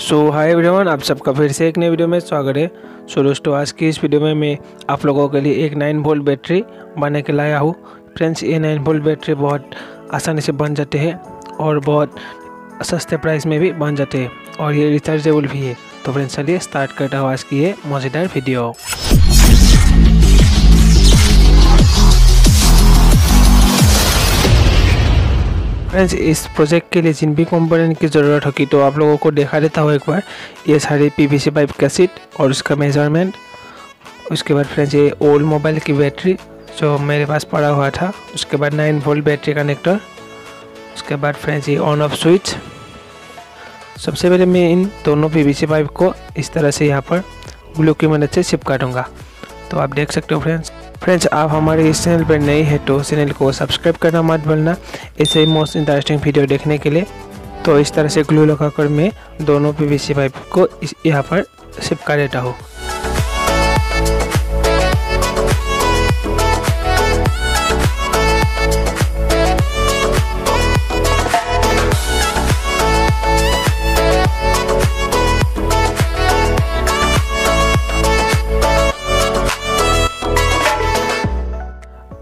सो hi everyone आप सबका फिर से एक नए वीडियो में स्वागत है। सो दोस्तों, आज की इस वीडियो में मैं आप लोगों के लिए एक नाइन वोल्ट बैटरी बना के लाया हूँ। फ्रेंड्स ये नाइन वोल्ट बैटरी बहुत आसानी से बन जाते हैं और बहुत सस्ते प्राइस में भी बन जाते हैं और ये रिचार्जेबल भी है। तो फ्रेंड्स चलिए स्टार्ट करता हूँ आज की ये मज़ेदार वीडियो फ्रेंड्स इस प्रोजेक्ट के लिए जिन भी कंपोनेंट की ज़रूरत होगी तो आप लोगों को दिखा देता हूँ एक बार। ये सारे पीवीसी पाइप का सीट और उसका मेज़रमेंट उसके बाद फ्रेंड्स ये ओल्ड मोबाइल की बैटरी जो मेरे पास पड़ा हुआ था। उसके बाद नाइन वोल्ट बैटरी कनेक्टर उसके बाद फ्रेंड्स ये ऑन ऑफ़ स्विच सबसे पहले मैं इन दोनों पीवीसी पाइप को इस तरह से यहाँ पर ग्लू की मदद से चिपका दूँगा। तो आप देख सकते हो फ्रेंड्स फ्रेंड्स आप हमारे इस चैनल पर नए हैं तो चैनल को सब्सक्राइब करना मत भूलना। ऐसे मोस्ट इंटरेस्टिंग वीडियो देखने के लिए। तो इस तरह से ग्लू लगाकर मैं दोनों पी वी सी पाइप को इस यहाँ पर चिपका लेता हूँ।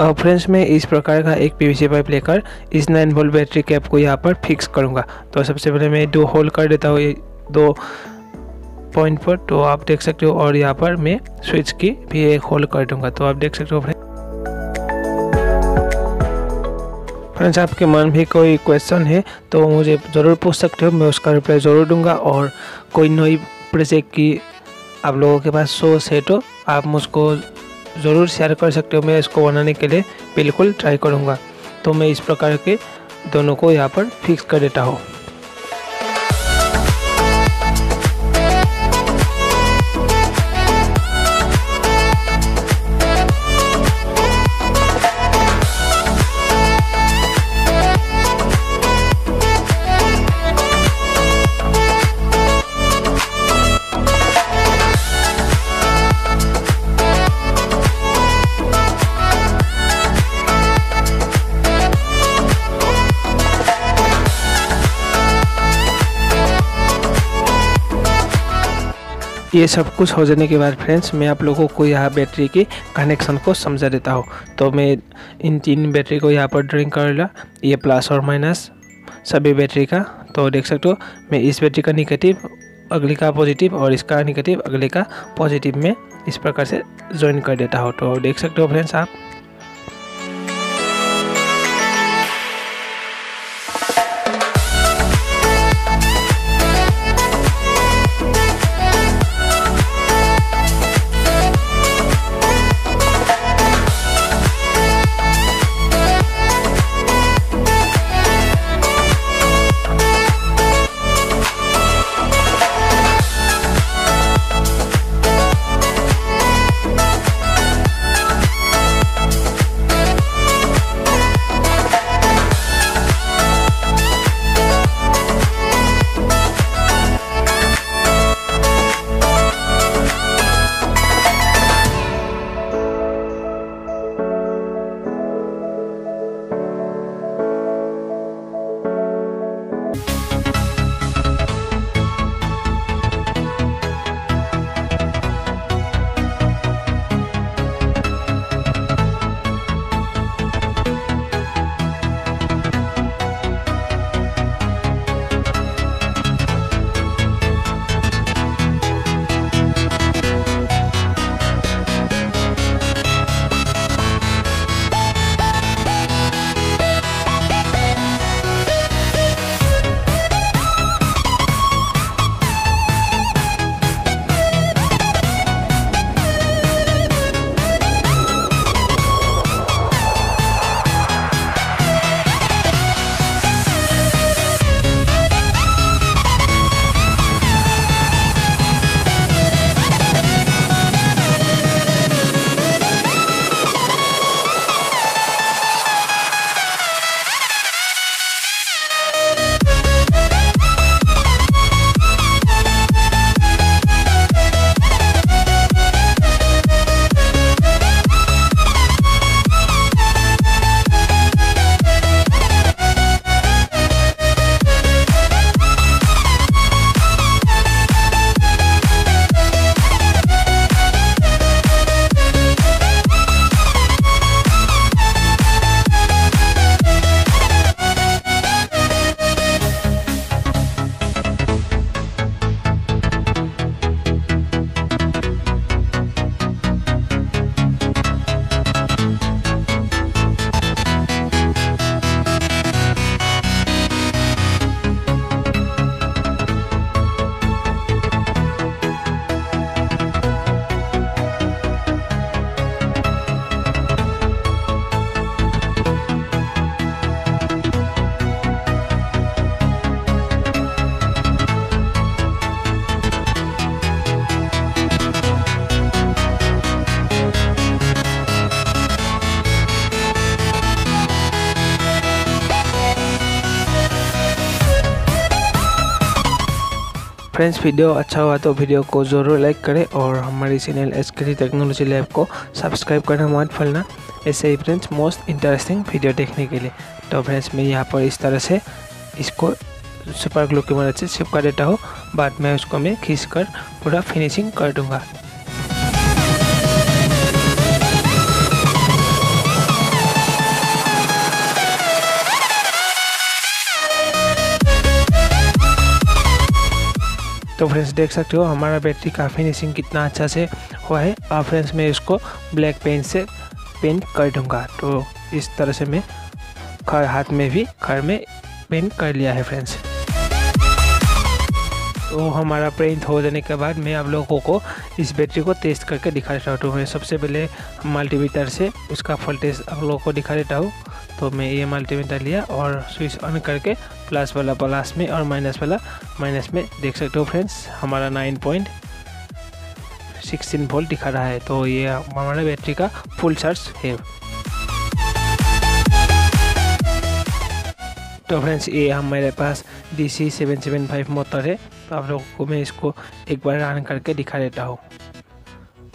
फ्रेंड्स मैं इस प्रकार का एक पीवीसी पाइप लेकर इस नाइन वोल्ट बैटरी कैप को यहाँ पर फिक्स करूँगा। तो सबसे पहले मैं दो होल कर देता हूँ, ये दो पॉइंट पर। तो आप देख सकते हो, और यहाँ पर मैं स्विच की भी एक होल कर दूँगा। तो आप देख सकते हो फ्रेंड फ्रेंड्स आपके मन भी कोई क्वेश्चन है तो मुझे ज़रूर पूछ सकते हो, मैं उसका रिप्लाई ज़रूर दूँगा। और कोई नई प्रोजेक्ट की आप लोगों के पास सोर्स है तो आप मुझको ज़रूर शेयर कर सकते हो। मैं इसको बनाने के लिए बिल्कुल ट्राई करूँगा। तो मैं इस प्रकार के दोनों को यहाँ पर फिक्स कर देता हूँ। ये सब कुछ हो जाने के बाद फ्रेंड्स मैं आप लोगों को यहाँ बैटरी के कनेक्शन को समझा देता हूँ। तो मैं इन तीन बैटरी को यहाँ पर ड्रॉइंग कर लिया ये प्लस और माइनस सभी बैटरी का। तो देख सकते हो, मैं इस बैटरी का निगेटिव अगले का पॉजिटिव और इसका निगेटिव अगले का पॉजिटिव में इस प्रकार से ज्वाइन कर देता हूँ। तो देख सकते हो फ्रेंड्स आप। फ्रेंड्स वीडियो अच्छा हुआ तो वीडियो को ज़रूर लाइक करें और हमारी channel S K technology lab को सब्सक्राइब करना मत फलना ऐसे ही फ्रेंड्स मोस्ट इंटरेस्टिंग वीडियो देखने के लिए। तो फ्रेंड्स मैं यहाँ पर इस तरह से इसको सुपर ग्लू की मदद से चिपका देता हूँ। बाद में उसको मैं खींच कर पूरा फिनिशिंग कर दूँगा। तो फ्रेंड्स देख सकते हो, हमारा बैटरी का फिनिशिंग कितना अच्छा से हुआ है। अब फ्रेंड्स मैं इसको ब्लैक पेन से पेंट कर दूँगा। तो इस तरह से मैं खर हाथ में भी खर में पेंट कर लिया है फ्रेंड्स तो हमारा पेंट हो जाने के बाद मैं आप लोगों को इस बैटरी को टेस्ट करके दिखा देता हूँ। तो मैं सबसे पहले मल्टीमीटर से उसका वोल्टेज आप लोगों को दिखा देता हूँ। तो मैं ये मल्टीमीटर लिया और स्विच ऑन करके प्लस वाला प्लस में और माइनस वाला माइनस में देख सकते हो फ्रेंड्स हमारा नाइन पॉइंट सिक्सटीन वोल्ट दिखा रहा है तो ये हमारा बैटरी का फुल चार्ज है। तो फ्रेंड्स ये हमारे पास D C seven seven five motor है तो आप लोगों को मैं इसको एक बार रन करके दिखा देता हूँ।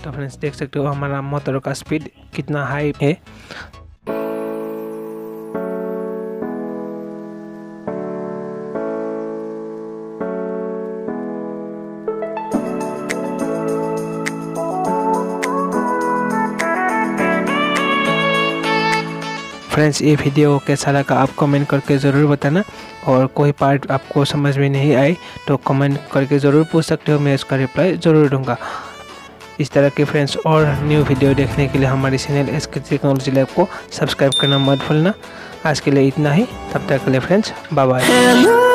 तो फ्रेंड्स देख सकते हो हमारा मोटर का स्पीड कितना हाई है। फ्रेंड्स ये वीडियो कैसा लगा आप कमेंट करके ज़रूर बताना। और कोई पार्ट आपको समझ में नहीं आई तो कमेंट करके ज़रूर पूछ सकते हो, मैं उसका रिप्लाई ज़रूर दूँगा। इस तरह के फ्रेंड्स और न्यू वीडियो देखने के लिए हमारे channel S K technology lab को सब्सक्राइब करना मत भूलना। आज के लिए इतना ही, तब तक के लिए फ्रेंड्स बाय बाय